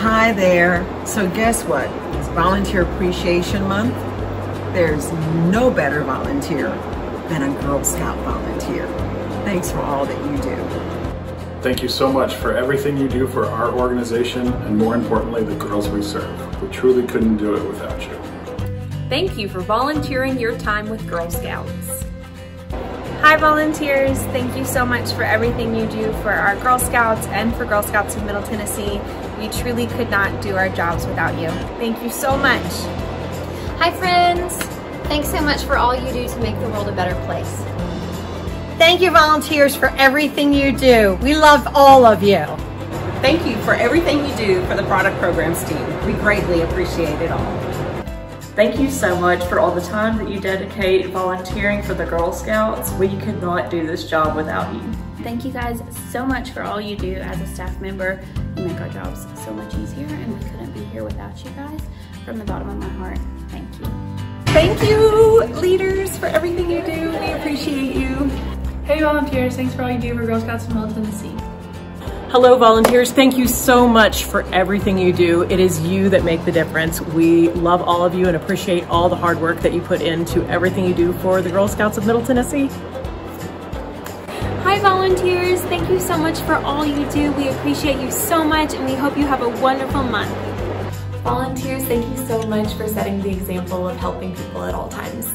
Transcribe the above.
Hi there. So guess what? It's Volunteer Appreciation Month. There's no better volunteer than a Girl Scout volunteer. Thanks for all that you do. Thank you so much for everything you do for our organization and more importantly, the girls we serve. We truly couldn't do it without you. Thank you for volunteering your time with Girl Scouts. Hi volunteers, thank you so much for everything you do for our Girl Scouts and for Girl Scouts of Middle Tennessee. We truly could not do our jobs without you. Thank you so much. Hi friends, thanks so much for all you do to make the world a better place. Thank you volunteers for everything you do. We love all of you. Thank you for everything you do for the product programs team. We greatly appreciate it all. Thank you so much for all the time that you dedicate volunteering for the Girl Scouts. We could not do this job without you. Thank you guys so much for all you do as a staff member. You make our jobs so much easier and we couldn't be here without you guys. From the bottom of my heart, thank you. Thank you, leaders, for everything you do. We appreciate you. Hey volunteers, thanks for all you do for Girl Scouts of Middle Tennessee. Hello volunteers, thank you so much for everything you do. It is you that make the difference. We love all of you and appreciate all the hard work that you put into everything you do for the Girl Scouts of Middle Tennessee. Hi volunteers, thank you so much for all you do. We appreciate you so much and we hope you have a wonderful month. Volunteers, thank you so much for setting the example of helping people at all times.